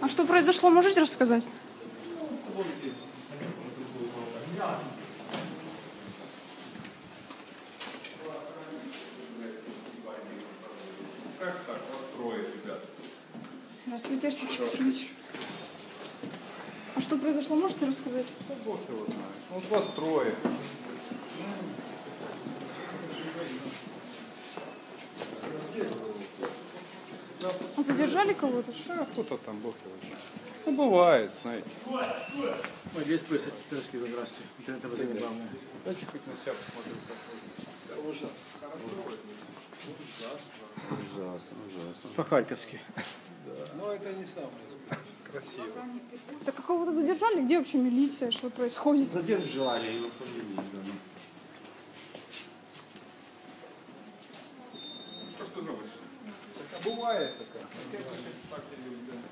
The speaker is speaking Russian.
А что произошло, можете рассказать? Как так? Трое, ребят. Здравствуйте, Арсений Петрович. А что произошло, можете рассказать? Да Бог его знает. Вот вас трое. А задержали кого-то? Да, кто-то там, Бог его знает. Ну, бывает, знаете. Ой, здесь просят Терский, здравствуйте. Интернет обозрение главное. Дайте хоть на себя посмотрю, как вы. Ужасно, ужасно. По-харьковски. Так а кого-то задержали? Где вообще милиция? Что происходит? Задержали его повели, да. Что ж ты зробиш? Так, а